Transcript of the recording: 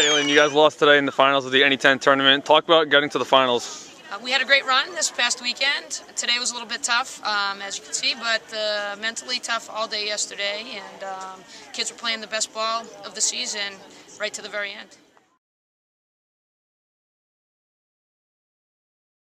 You guys lost today in the finals of the NE10 tournament. Talk about getting to the finals. Uh, we had a great run this past weekend. Today was a little bit tough, um, as you can see, but uh, mentally tough all day yesterday. And um, kids were playing the best ball of the season right to the very end.